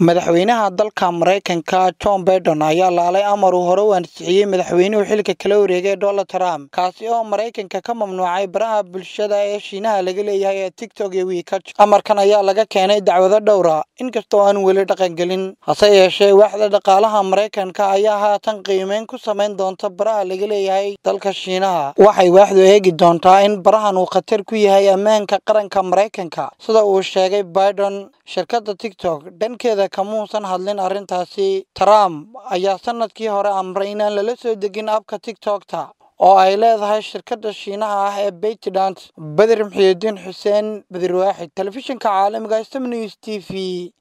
Madaxweynaha dalka Mareykanka Joe Biden ayaa laalay amar uu hore u ansixiyay madaxweynuhu xilka kala wareegay Donald Trump, kaasi oo Mareykanka ka mamnuucay baraha bulshada ee Shiinaha laga leeyahay ee TikTok iyo WeChat. Amarkan ayaa laga keenay dacwado dhowr ah, inkastoo aan weli dhaqan gelin. Hase yeeshee, waaxda dhaqaalaha Mareykanka ayaa haatan qiimeyn ku samayn doonta baraha laga leeyahay dalka Shiinaha. Waxay waaxdu eegi doontaa in barahan uu khatar ku yahay ammaanka qaranka Mareykanka, sida uu sheegay Biden. Shirkadda TikTok dhankeeda kamuusan hadlin arrintaasi. Trump ayaa sannadkii hore amray inaan lala soo degin abka TikTok-ta oo ay leedahay shirkadda Shiinaha ah ee ByteDance. Badr Muxyidiin Xuseen, Badr Waaxid, Telefishinka Caalamiga Stam News TV.